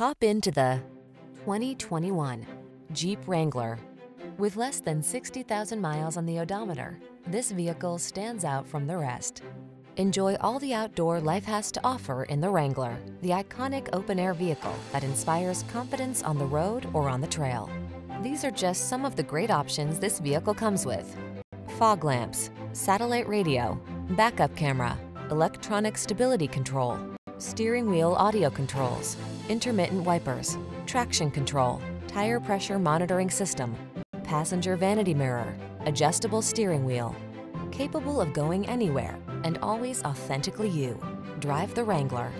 Hop into the 2021 Jeep Wrangler. With less than 60,000 miles on the odometer, this vehicle stands out from the rest. Enjoy all the outdoor life has to offer in the Wrangler, the iconic open-air vehicle that inspires confidence on the road or on the trail. These are just some of the great options this vehicle comes with. Fog lamps, satellite radio, backup camera, electronic stability control, steering wheel audio controls, intermittent wipers, traction control, tire pressure monitoring system, passenger vanity mirror, adjustable steering wheel. Capable of going anywhere and always authentically you. Drive the Wrangler.